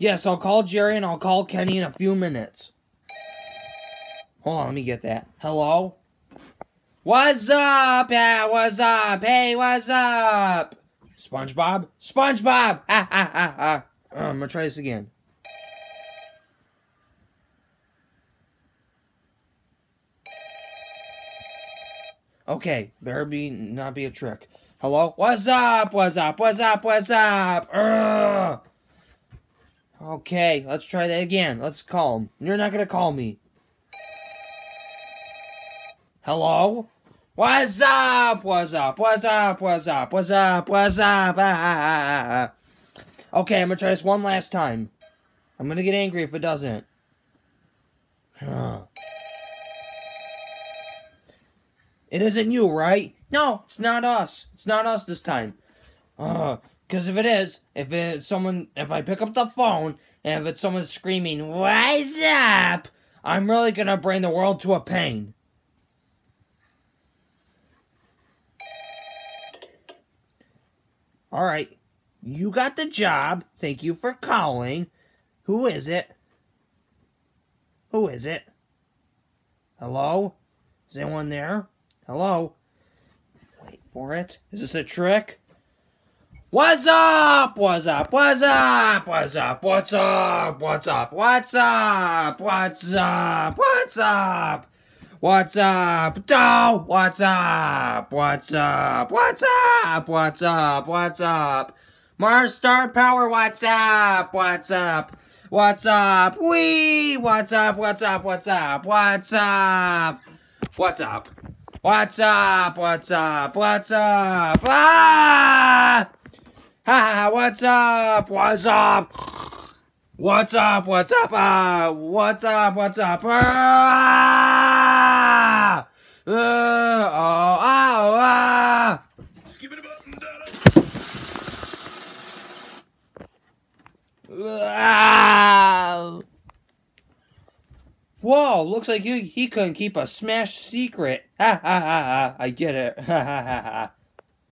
Yes, I'll call Jerry and I'll call Kenny in a few minutes. Hold on, let me get that. Hello? What's up? Yeah, what's up? Hey, what's up? SpongeBob? SpongeBob! Ha ha ha ha. Uh, I'm gonna try this again. Okay, better be not be a trick. Hello? What's up? What's up? What's up? What's up? Ugh. Okay, let's try that again. Let's call him. You're not gonna call me. Hello? What's up? What's up? What's up? What's up? What's up? What's up? Ah. Okay, I'm gonna try this one last time. I'm gonna get angry if it doesn't. It isn't you, right? No, it's not us. It's not us this time. Because if it is, if it's someone, if I pick up the phone and if it's someone screaming, "What's up?" I'm really gonna bring the world to a pain. All right, you got the job. Thank you for calling. Who is it? Who is it? Hello? Is anyone there? Hello? Wait for it. Is this a trick? What's up? What's up? What's up? What's up? What's up? What's up? What's up? What's up? What's up? What's up? Do? What's up? What's up? What's up? What's up? What's up? Mars Star Power, what's up? What's up? What's up? Wee! What's up? What's up? What's up? What's up? What's up? What's up? What's up? What's up? Ah! Ha! What's up? What's up? What's up? What's up? Ah! What's up? What's up? Ah! Uh, oh! Ow! Ah! Skip it about Ah! Whoa, looks like he, he couldn't keep a smash secret. Ha ha ha ha, I get it. Ha ha ha ha.